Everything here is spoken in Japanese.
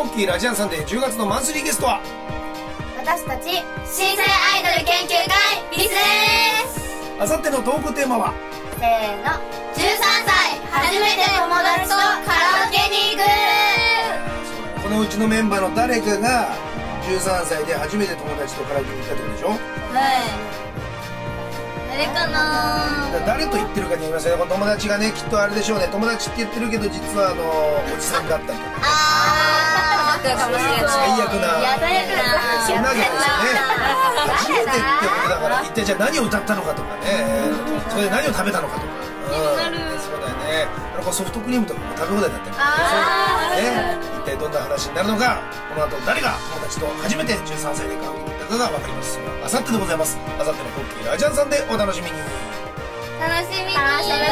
ポッキーラジアンさんで10月のマンスリーゲストは？私たち新生アイドル研究会ビス。ですあさってのトークテーマは？せーの。13歳初めて友達とカラオケに行く。このうちのメンバーの誰かが13歳で初めて友達とカラオケに行ったってことでしょ？はい。誰かな？誰と言ってるかによりますよね。友達がねきっとあれでしょうね。友達って言ってるけど実はあのおじさんだったりと。かあーかもしれない。最悪な。やだやだそんなわけですよね初めてってことだから一体じゃあ何を歌ったのかとかね。それで何を食べたのかとか。うんそうだよね。あのソフトクリームとかも食べ放題だったりとかあね。一体どんな話になるのか。この後誰が友達と初めて13歳でカラオケに行ったかが分かります。あさってでございます。あさってのポッキーラジャンさんでお楽しみに。楽しみに。楽しみに